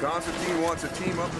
Konstantin wants to team up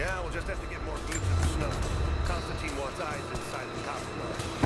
Yeah, we'll just have to get more boots in the snow. Konstantin wants eyes inside the compromise.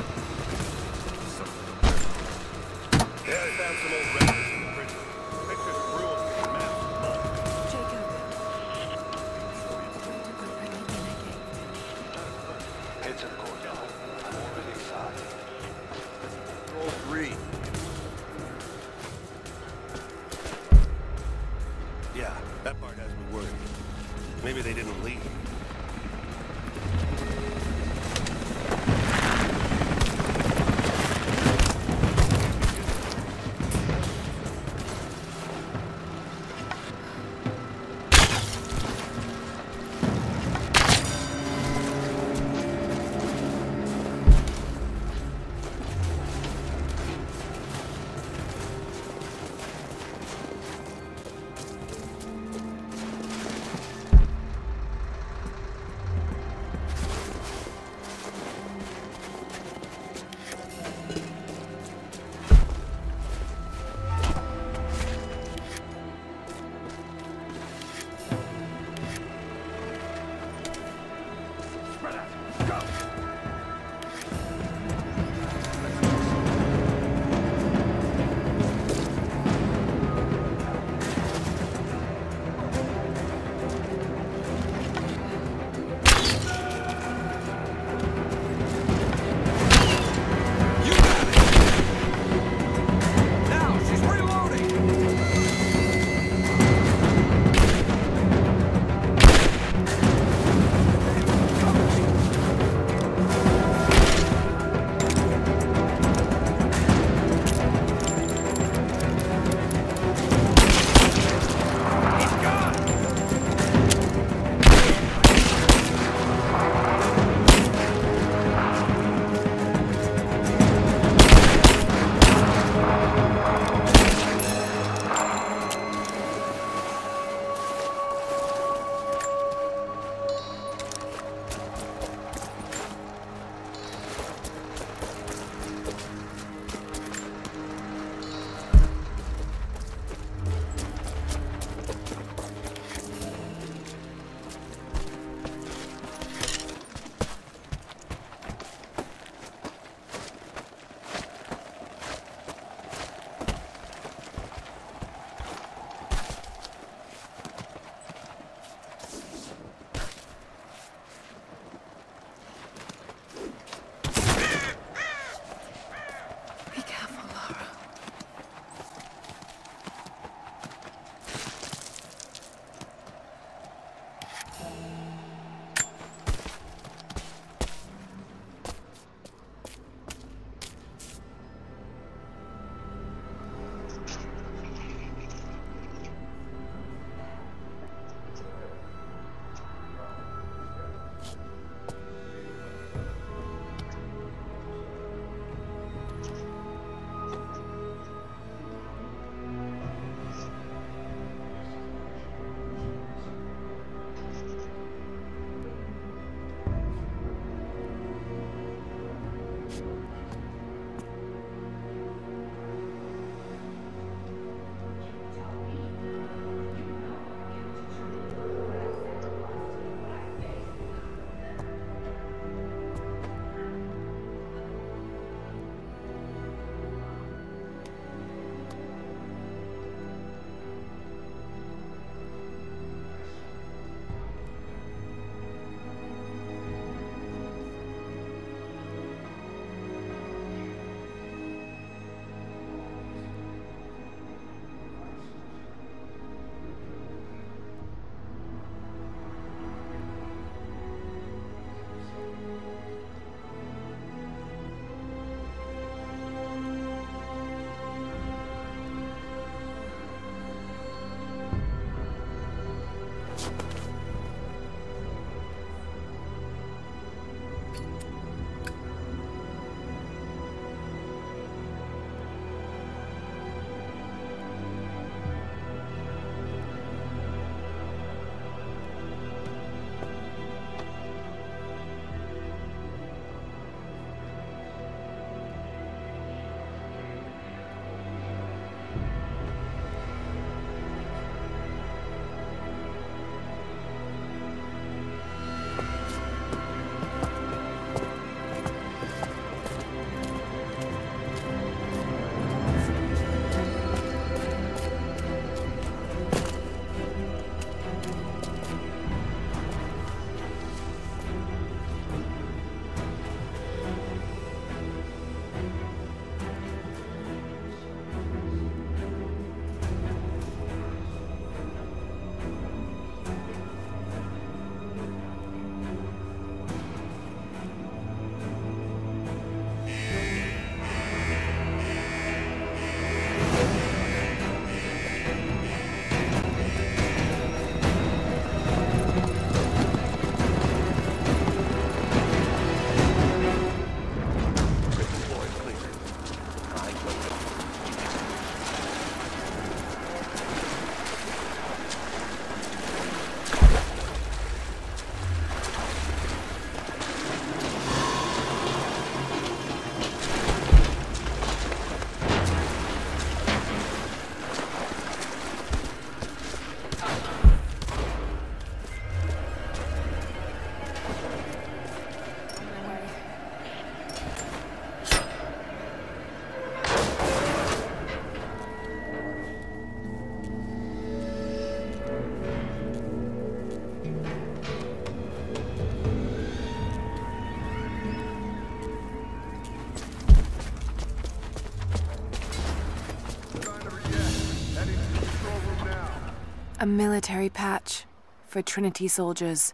A military patch for Trinity soldiers.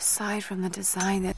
Aside from the design that.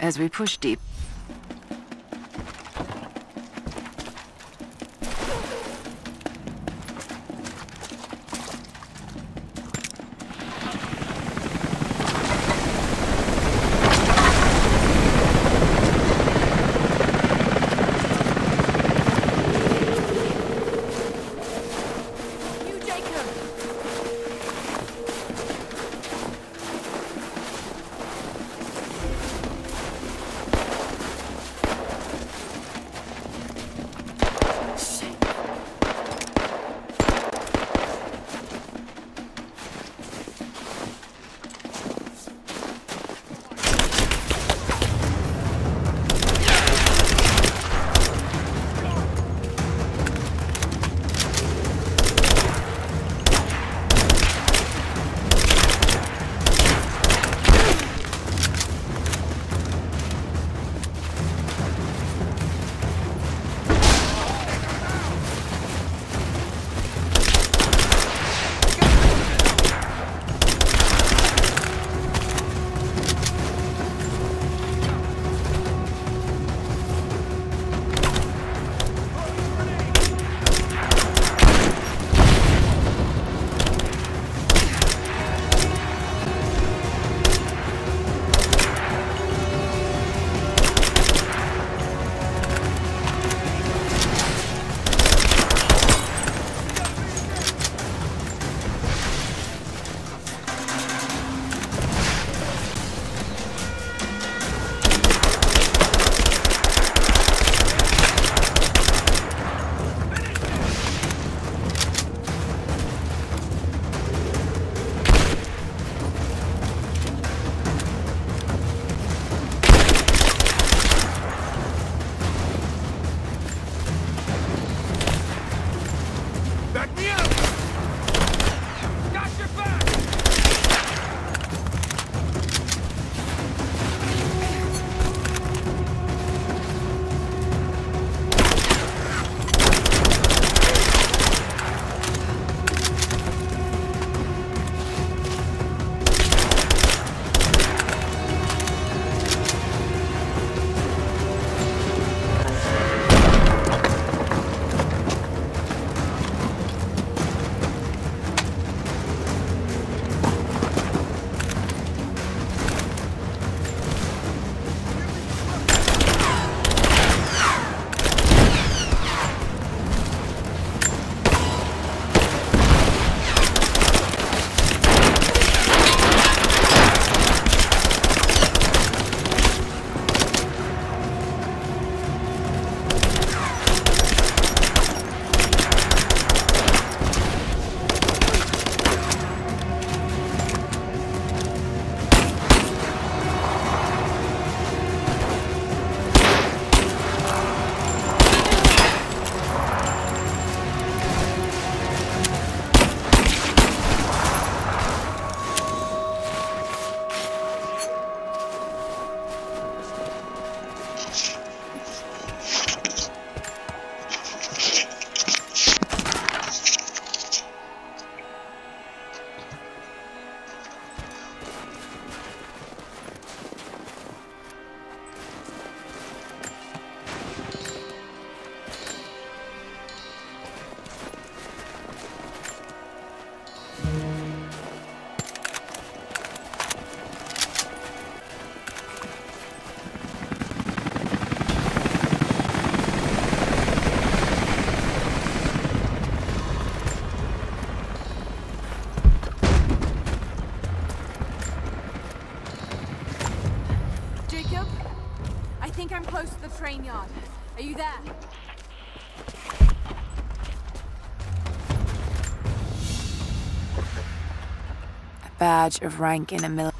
As we push deep. Badge of rank in a mil.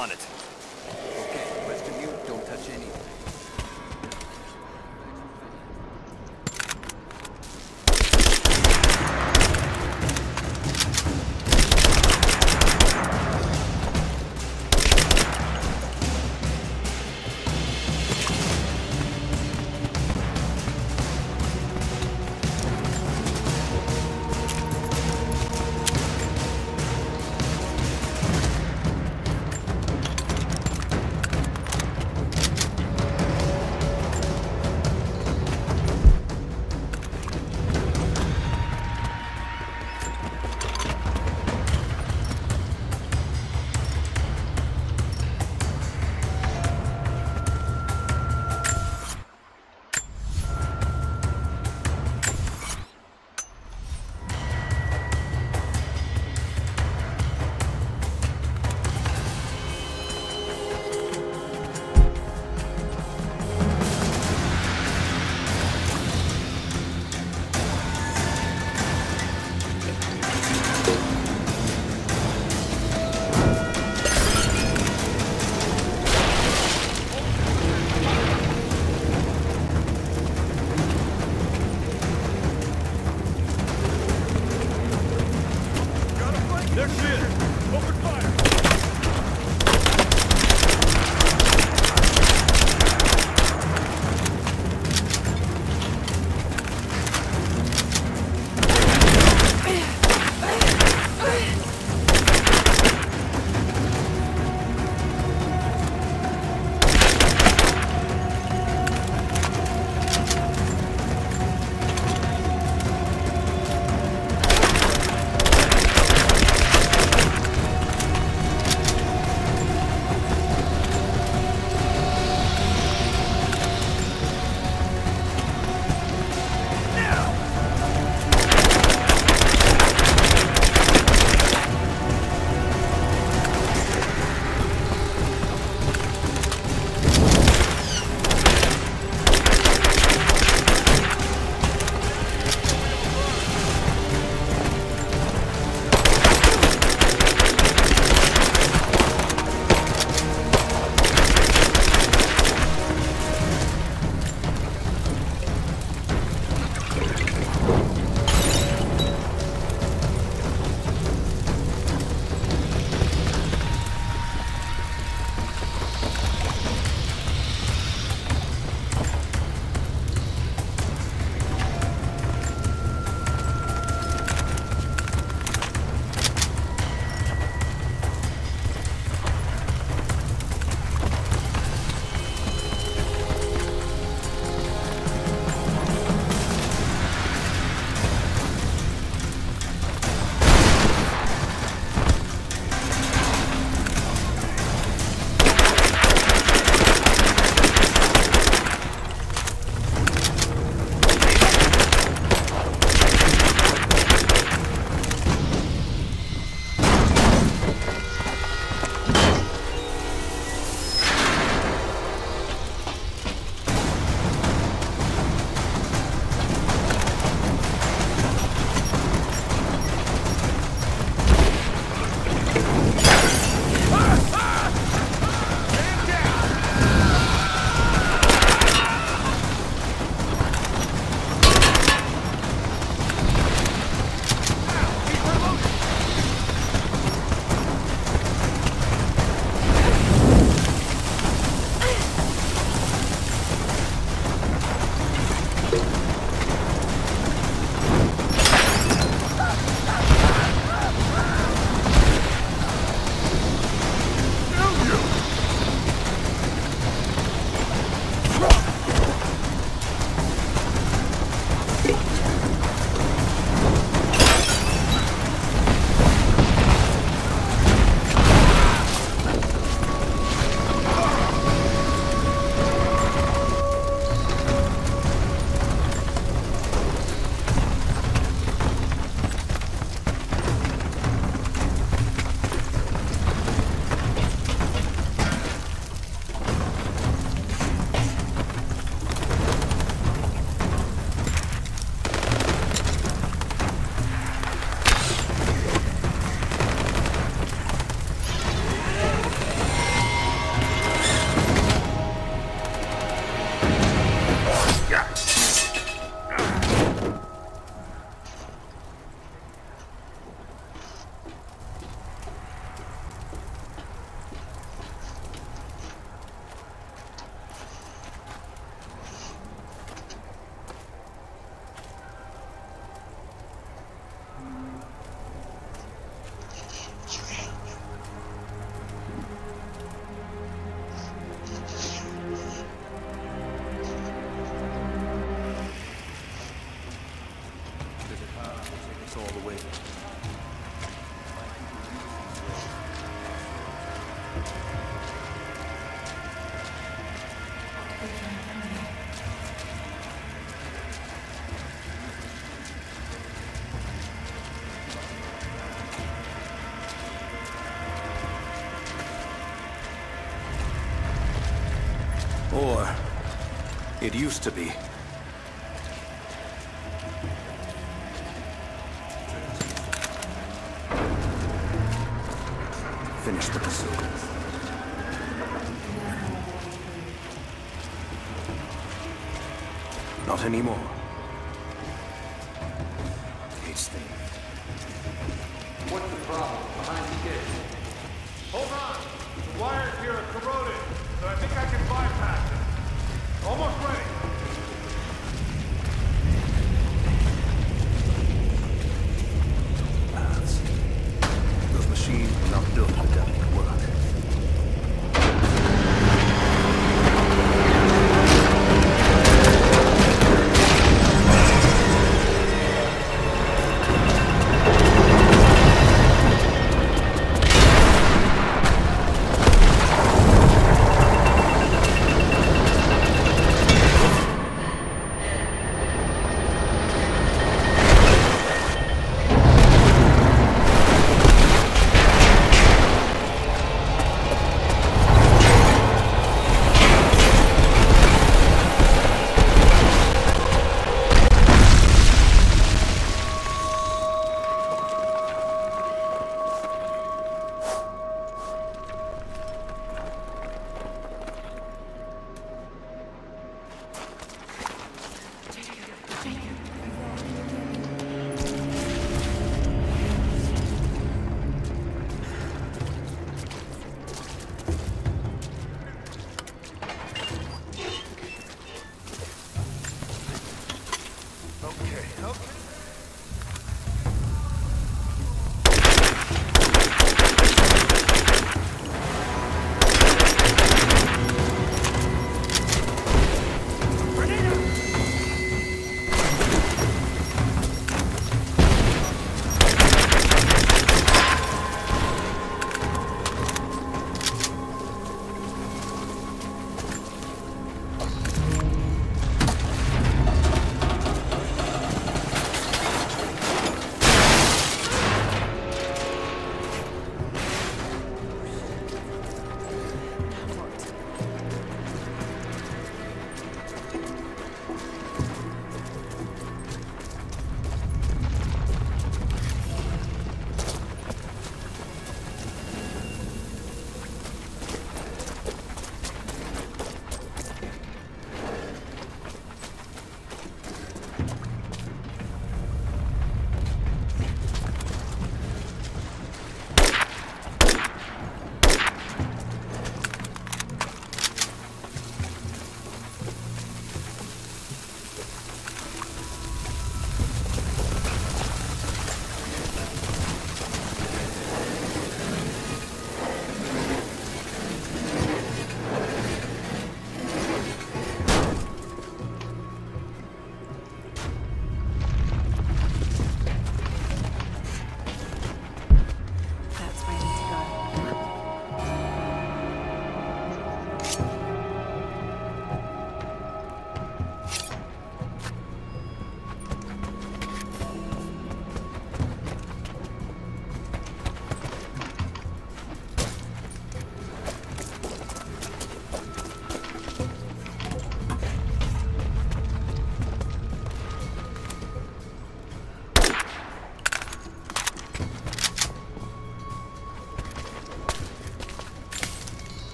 On it. that's all the way. Or, it used to be.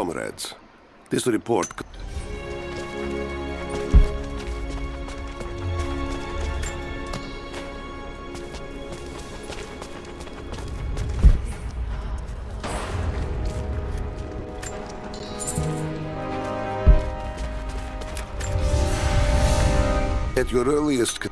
comrades. This report... At your earliest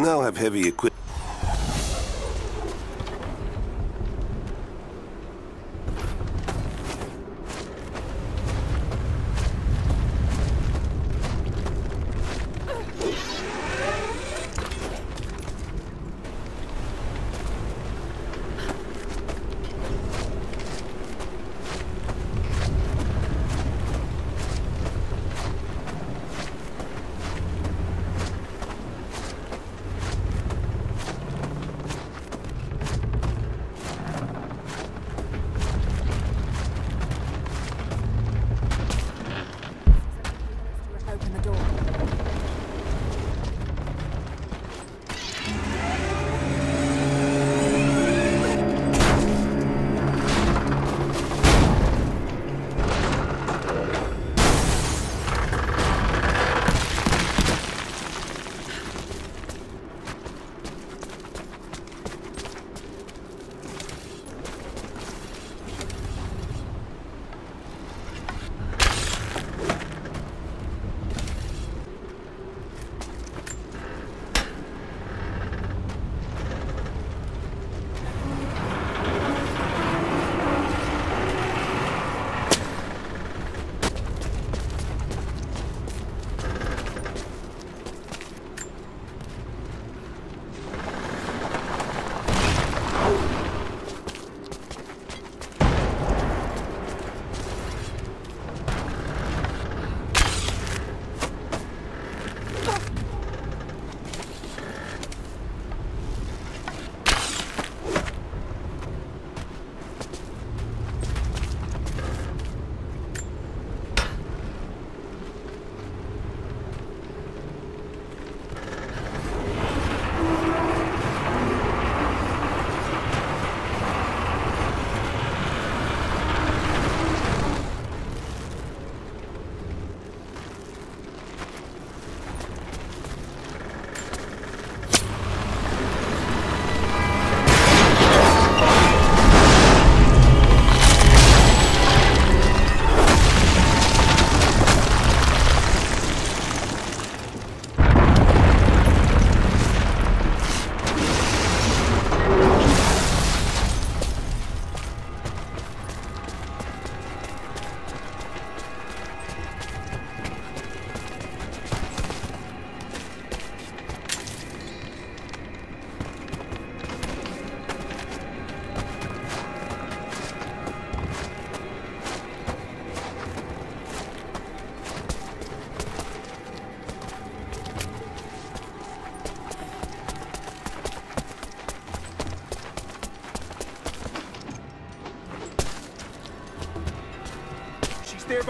now have heavy equipment.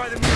By the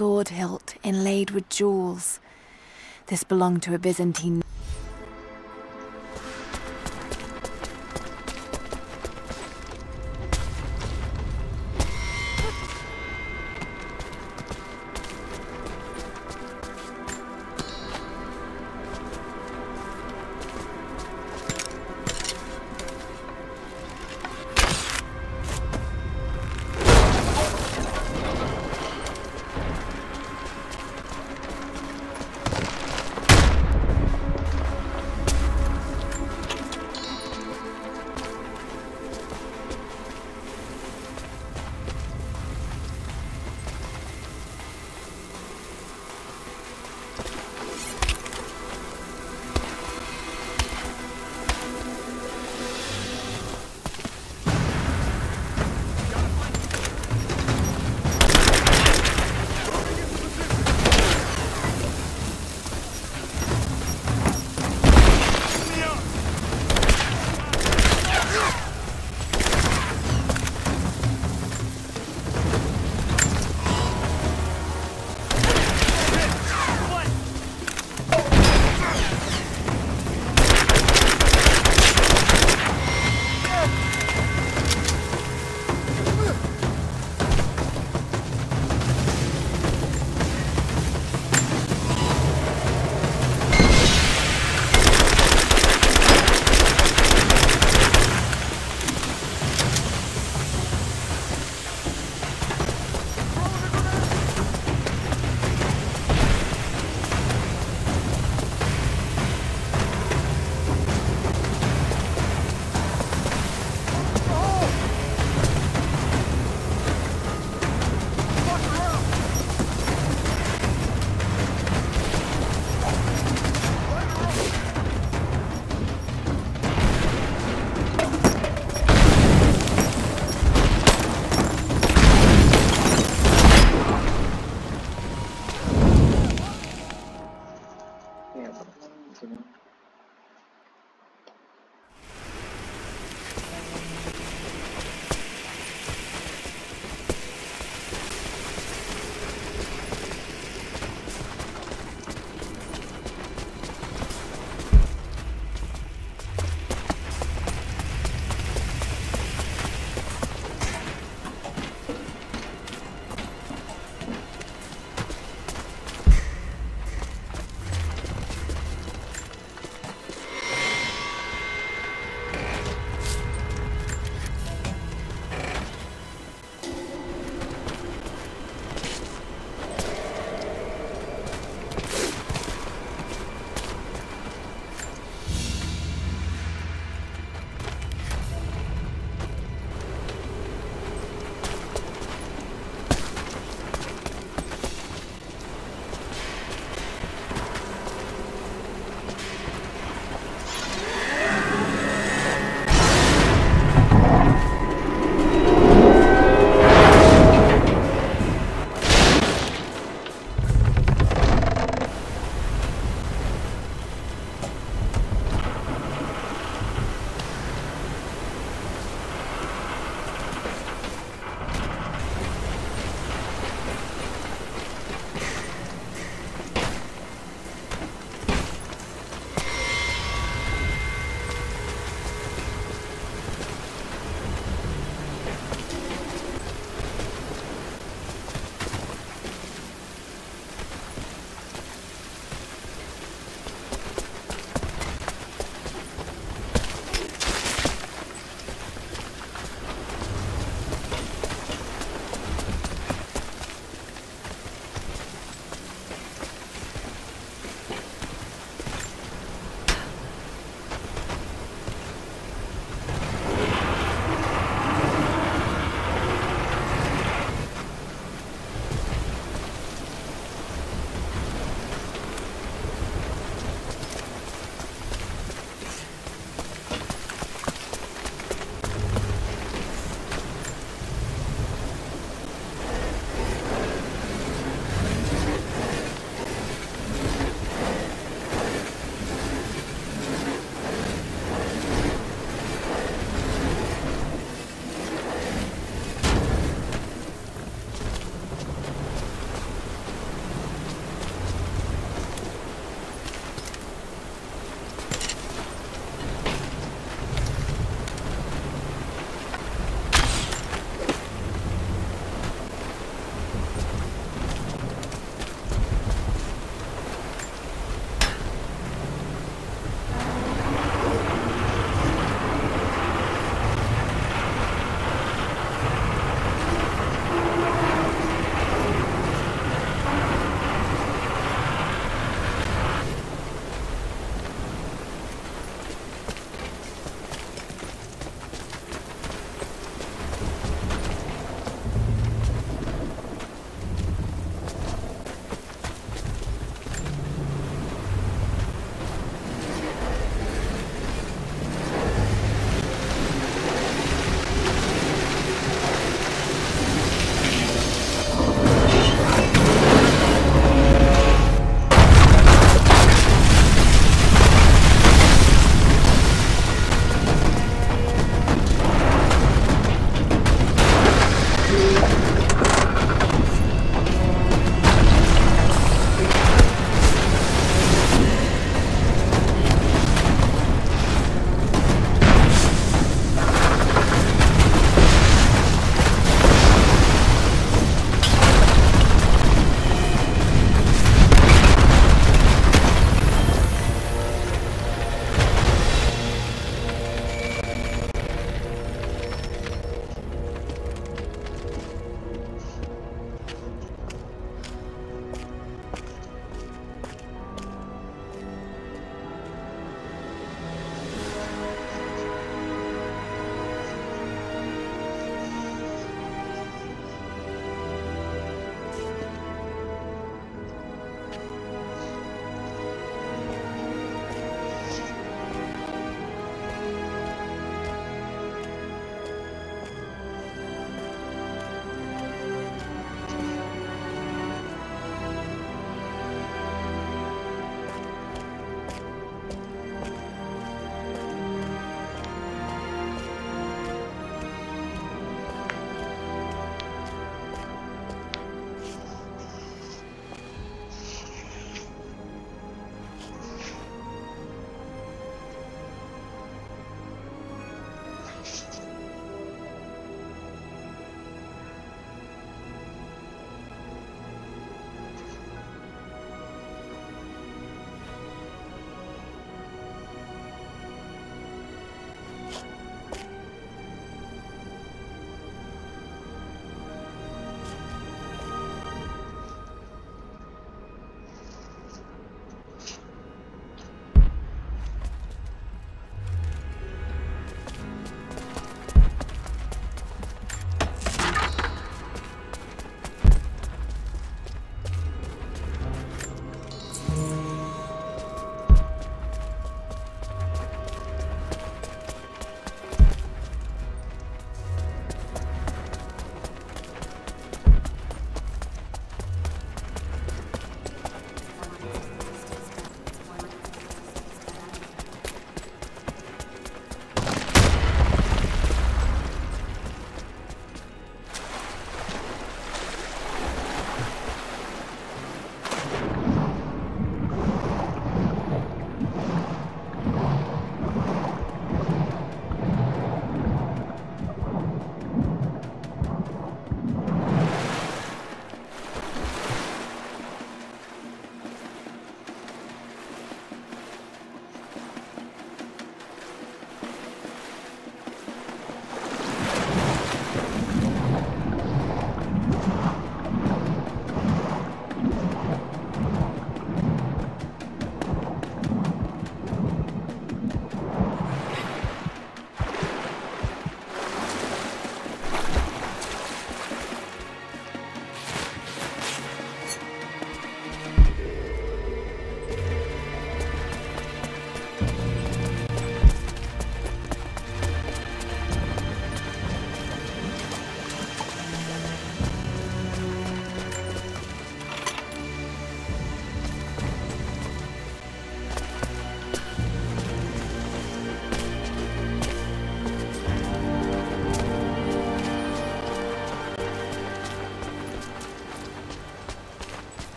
sword hilt inlaid with jewels. This belonged to a Byzantine.